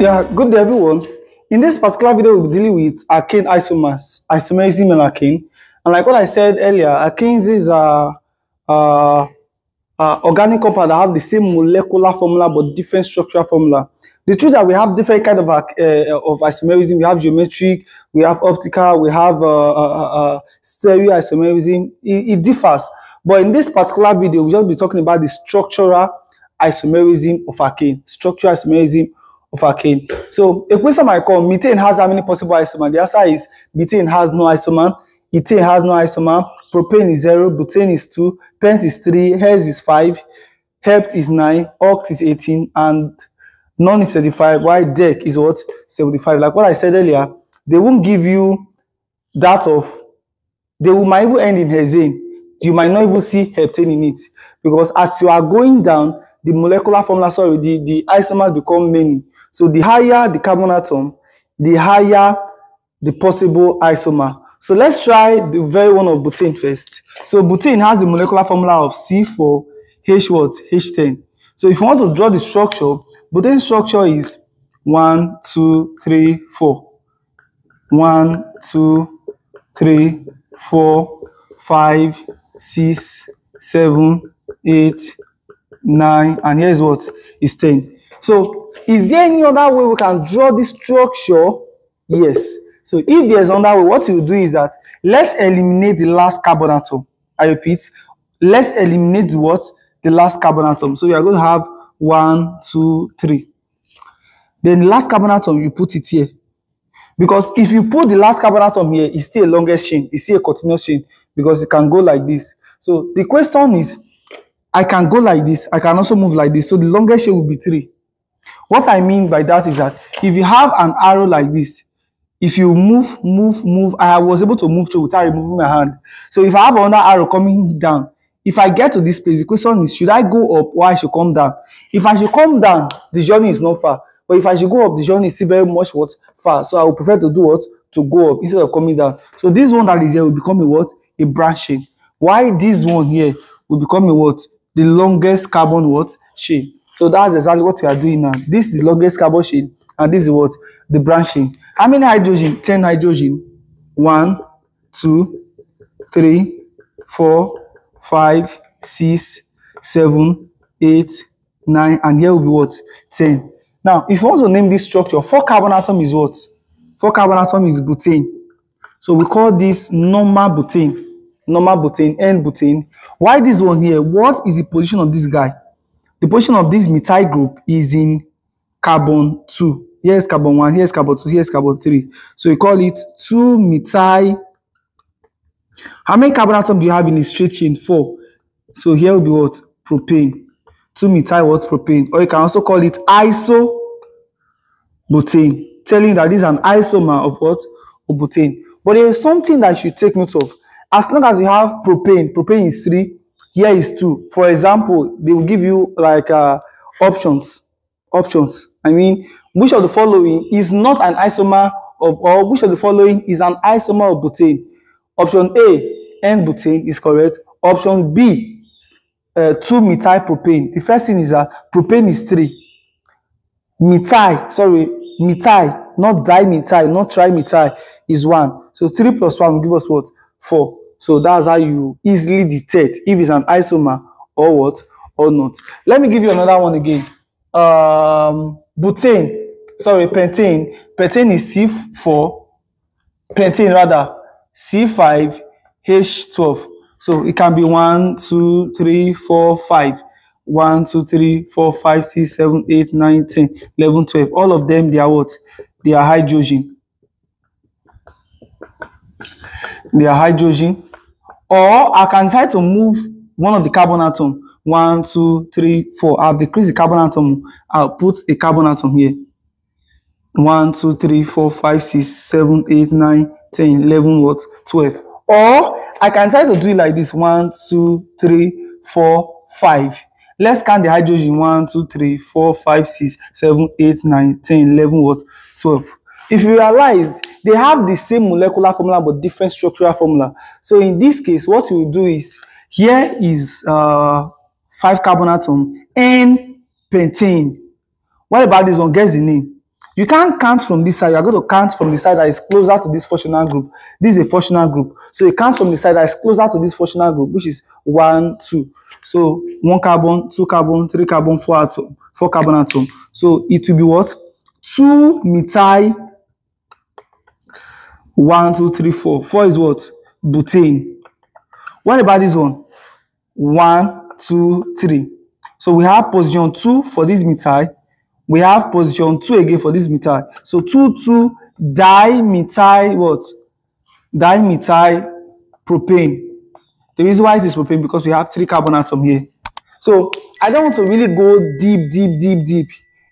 Yeah, good day everyone. In this particular video, we'll be dealing with alkane isomers, isomerism and alkane. And like what I said earlier, alkanes is a, uh, uh, organic compound that have the same molecular formula but different structural formula. The truth that we have different kind of uh, of isomerism. We have geometric, we have optical, we have uh, uh, uh, stereo isomerism. It, it differs. But in this particular video, we'll just be talking about the structural isomerism of alkane. Structural isomerism of alkane. So a question might come, methane has how many possible isomers? The answer is methane has no isomer, ethane has no isomer, propane is zero, butane is two, pent is three, hex is five, hept is nine, oct is 18, and non is 35, while dec is what? 75. Like what I said earlier, they won't give you that of, they will might even end in hexane. You might not even see heptane in it because as you are going down, the molecular formula, sorry, the, the isomers become many. So the higher the carbon atom, the higher the possible isomer. So let's try the very one of butane first. So butane has the molecular formula of C4, H what? H10. So if you want to draw the structure, butane structure is 1, 2, 3, 4. 1, 2, 3, 4, 5, 6, 7, 8, 9, and here's what is 10. So is there any other way we can draw this structure? Yes. So if there's another way, what you do is that let's eliminate the last carbon atom. I repeat, let's eliminate what? The last carbon atom. So we are going to have one, two, three. Then the last carbon atom, you put it here. Because if you put the last carbon atom here, it's still a longest chain. It's still a continuous chain because it can go like this. So the question is, I can go like this. I can also move like this. So the longest chain will be three. What I mean by that is that if you have an arrow like this, if you move, move, move, I was able to move through without removing my hand. So if I have another arrow coming down, if I get to this place, the question is, should I go up or I should come down? If I should come down, the journey is not far. But if I should go up, the journey is still very much what far. So I would prefer to do what? To go up instead of coming down. So this one that is here will become a what? A branching. Why this one here will become a what? The longest carbon what? Chain. So that's exactly what we are doing now. This is the longest carbon chain, and this is what? The branching. How many hydrogen? 10 hydrogen. One, two, three, four, five, six, seven, eight, nine, and here will be what? 10. Now, if you want to name this structure, four carbon atom is what? Four carbon atom is butane. So we call this normal butane. Normal butane, N-butane. Why this one here? What is the position of this guy? The position of this methyl group is in carbon 2. Here's carbon 1, here's carbon 2, here's carbon 3. So we call it 2 methyl. How many carbon atoms do you have in a straight chain? 4. So here will be what? Propane. 2 methyl what? Propane. Or you can also call it isobutane, telling that this is an isomer of what? Of butane. But there is something that you should take note of. As long as you have propane, propane is 3, here is 2. For example, they will give you like uh, options. Options. I mean, which of the following is not an isomer of, or which of the following is an isomer of butane? Option A, N-butane is correct. Option B, uh, 2-methyl-propane. The first thing is that propane is 3. Methyl, sorry, methyl, not dimethyl, not trimethyl is 1. So 3 plus 1 will give us what? 4. So that's how you easily detect if it's an isomer or what or not. Let me give you another one again. Um, butane, sorry, pentane. Pentane is C4, pentane rather, C5, H12. So it can be 1, 2, 3, 4, 5. 1, 2, 3, 4, 5, 6, 7, 8, 9, 10, 11, 12. All of them, they are what? They are hydrogen. They are hydrogen. Or I can try to move one of the carbon atom. One, two, three, four. I've decreased the carbon atom. I'll put a carbon atom here. One, two, three, four, five, six, seven, eight, nine, ten, eleven, what? Twelve. Or I can try to do it like this. One, two, three, four, five. Let's count the hydrogen. One, two, three, four, five, six, seven, eight, nine, ten, eleven, what? Twelve. If you realize they have the same molecular formula but different structural formula. So in this case, what you do is here is uh, 5 carbon atom and pentane. What about this one? Guess the name. You can't count from this side. You're going to count from the side that is closer to this functional group. This is a functional group. So you count from the side that is closer to this functional group, which is one, two. So one carbon, two carbon, three carbon, four atom, four carbon atom. So it will be what? Two methyl. One, two, three, four. Four is what? Butane. What about this one? One, two, three. So we have position two for this methyl we have position 2 again for this methyl. So 2, 2, dimethyl what? Dimethyl propane. The reason why it is propane because we have three carbon atom here. So I don't want to really go deep, deep, deep, deep.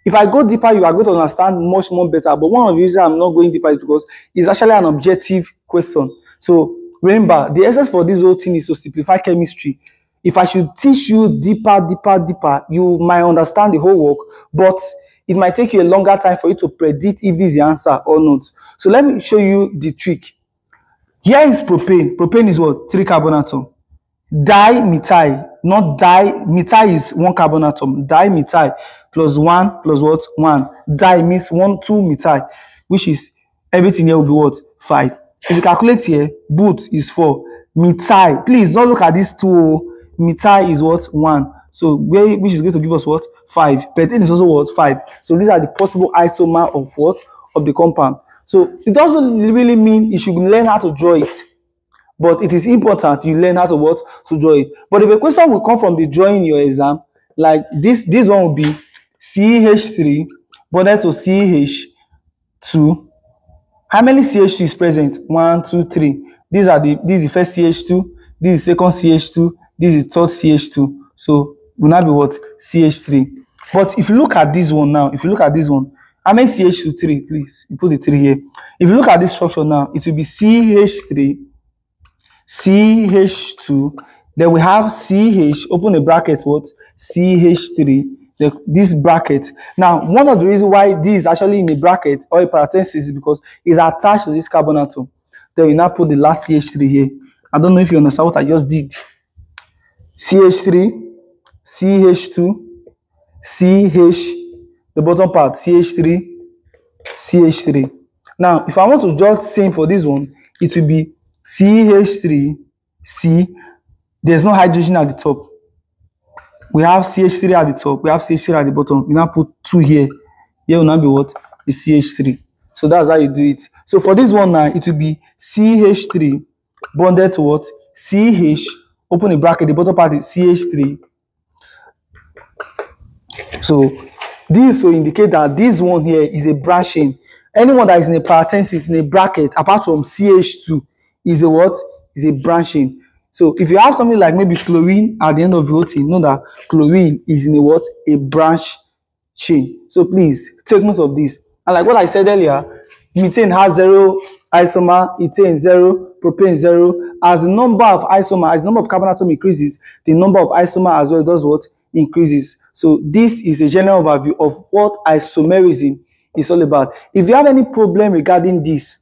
If I go deeper, you are going to understand much more better. But one of the reasons I'm not going deeper is because it's actually an objective question. So remember, the essence for this whole thing is to simplify chemistry. If I should teach you deeper, deeper, deeper, you might understand the whole work. But it might take you a longer time for you to predict if this is the answer or not. So let me show you the trick. Here is propane. Propane is what? Three carbon atom. Dimethyl, not di, methyl is one carbon atom. Dimethyl plus one plus what? One. Di means one, two methyl, which is everything here will be what? Five. If you calculate here, boot is four. Mitai, please don't look at this two. Oh. Mitai is what? One. So where which is going to give us what? 5. Pentane is also what? 5. So these are the possible isomer of what? Of the compound. So it doesn't really mean you should learn how to draw it. But it is important you learn how to what? To draw it. But if a question will come from the drawing in your exam, like this, this one will be CH3 bonded to CH2. How many CH2 is present? One, two, three. These are the this is the first CH2, this is second CH2, this is third CH2. So will now be what? CH3. But if you look at this one now, if you look at this one, how many CH2 3, please? You put the 3 here. If you look at this structure now, it will be CH3, CH2, then we have CH, open a bracket, what? CH3, the, this bracket. Now, one of the reasons why this is actually in a bracket or a parenthesis is because it's attached to this carbon atom. Then we now put the last CH3 here. I don't know if you understand what I just did. CH3, CH2, CH, the bottom part, CH3, CH3. Now, if I want to jot same for this one, it will be CH3, C. There's no hydrogen at the top. We have CH3 at the top. We have CH3 at the bottom. We now put 2 here. Here will now be what? The CH3. So that's how you do it. So for this one now, it will be CH3 bonded to what? CH, open a bracket, the bottom part is CH3 So this will indicate that this one here is a branching. Anyone that is in a parenthesis, in a bracket, apart from CH2, is a what? Is a branching. So if you have something like maybe chlorine at the end of your thing, know that chlorine is in a what? A branch chain. So please take note of this. And like what I said earlier, methane has zero isomer, ethane zero, propane zero. As the number of isomer, as the number of carbon atom increases, the number of isomer as well does what? increases. So this is a general overview of what isomerism is all about. If you have any problem regarding this,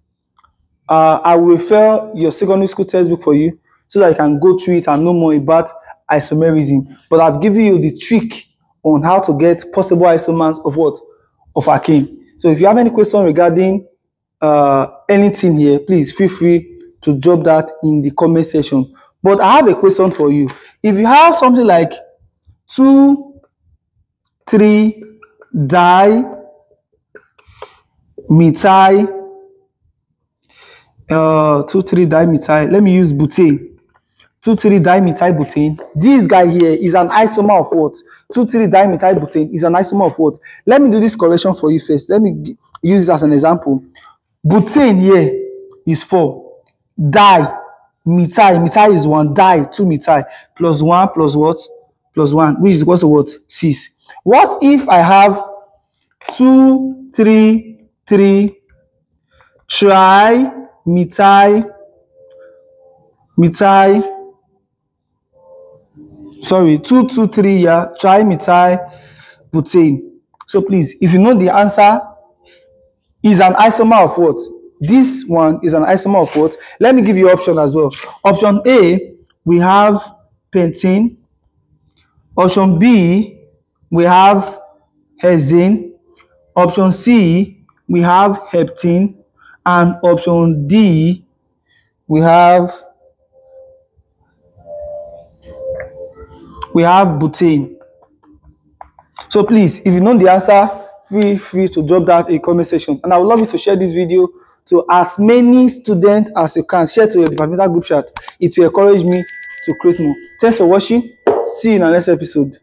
uh, I will refer your secondary school textbook for you so that you can go through it and know more about isomerism. But I've given you the trick on how to get possible isomers of what? Of alkane. So if you have any question regarding uh, anything here, please feel free to drop that in the comment section. But I have a question for you. If you have something like two, three, di, methyl, uh, two, three, dimethyl. Let me use butane. Two, three, dimethyl butane. This guy here is an isomer of what? Two, three, dimethyl butane is an isomer of what? Let me do this correction for you first. Let me use this as an example. Butane here is four. Di, methyl, methyl is one. Di, two methyl, plus one plus what? plus 1, which is equal to what? 6. What if I have 2, 3, 3, tri, methyl, methyl, sorry, 2, 2, 3, yeah, tri, methyl, butane. So please, if you know the answer is an isomer of what? This one is an isomer of what? Let me give you option as well. Option A, we have pentane. Option B, we have hexane. Option C, we have heptene, and option D, we have we have butane. So please, if you know the answer, feel free to drop that in comment section. And I would love you to share this video to as many students as you can. Share to your departmental group chat. It will encourage me to create more. Thanks for watching. See you in our next episode.